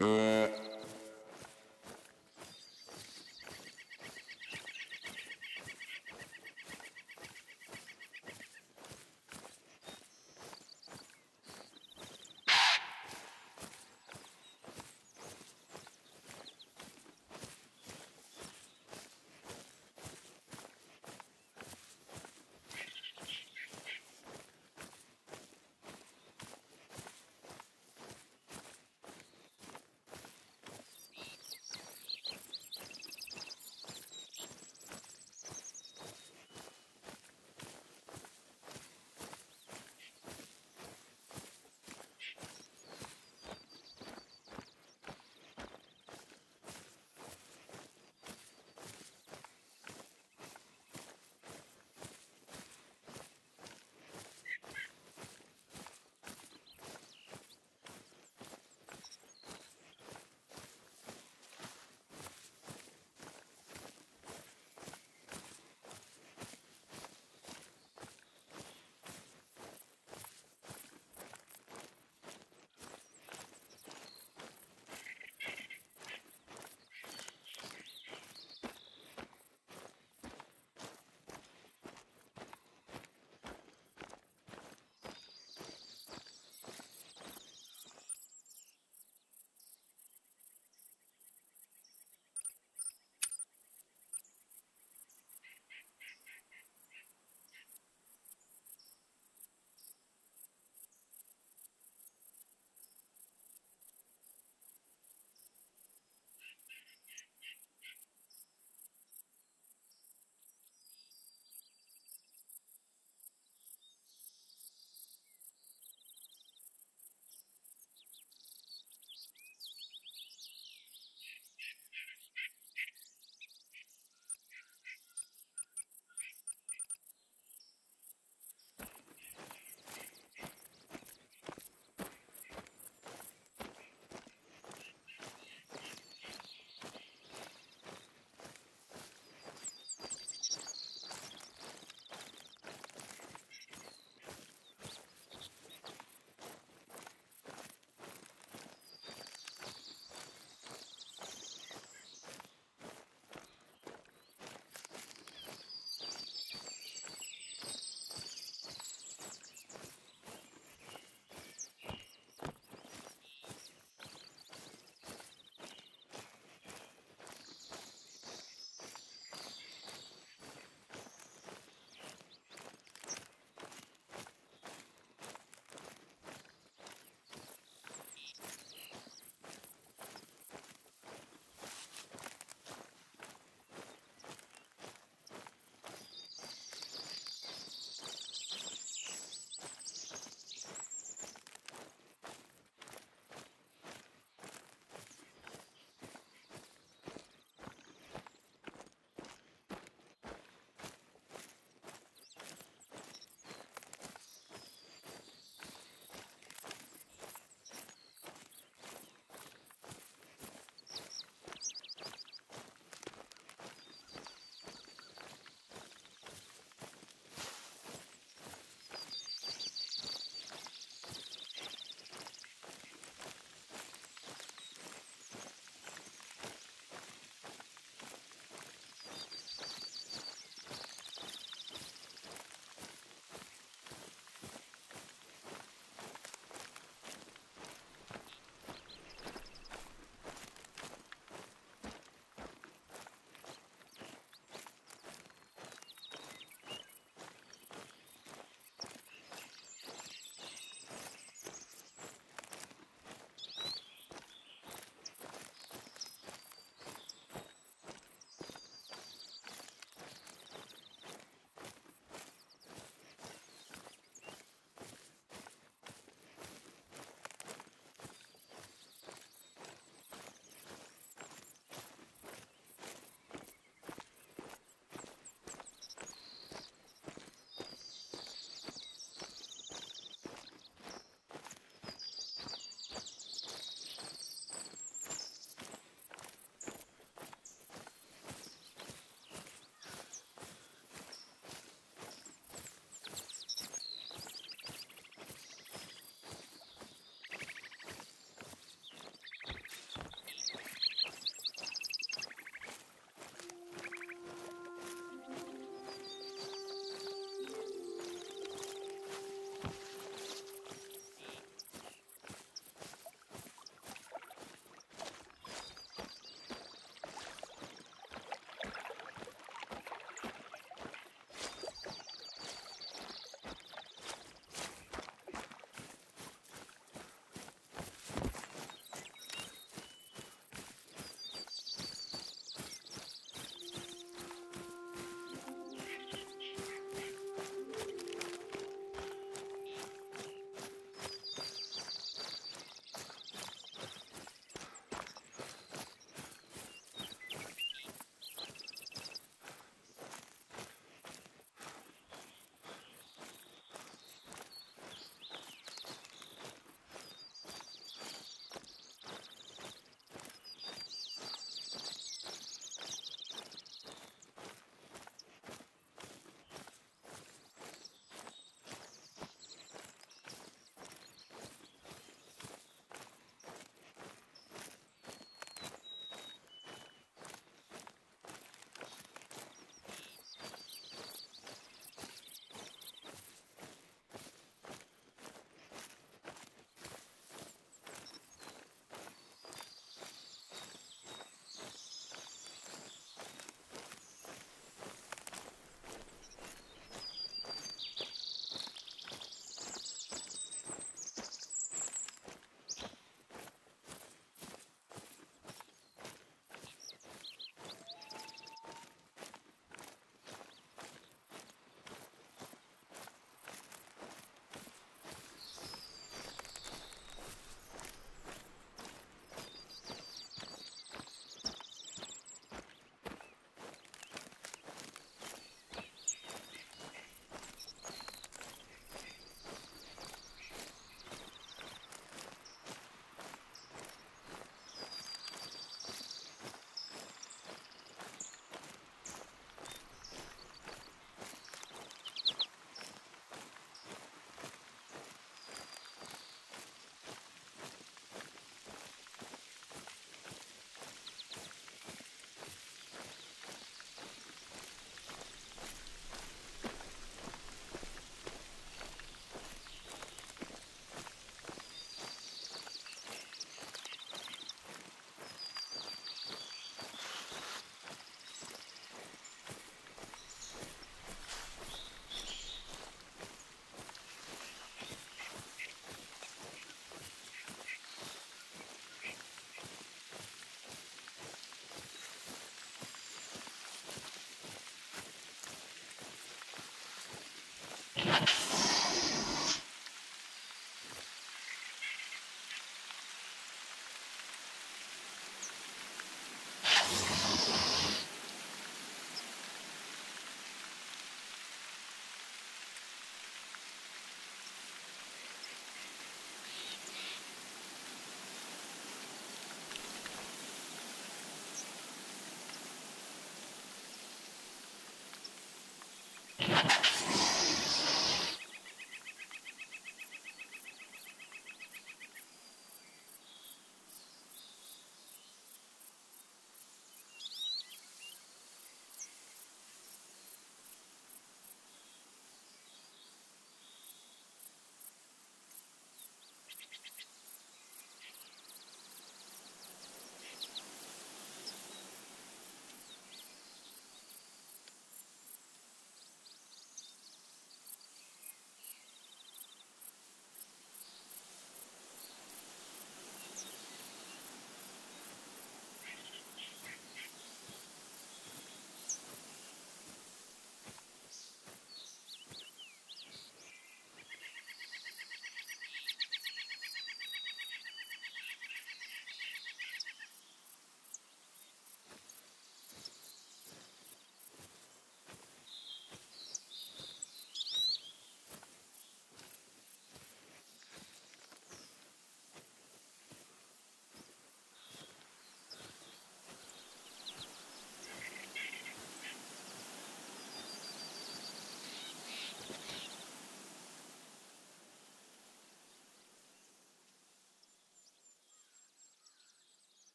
Uh...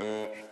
Uh,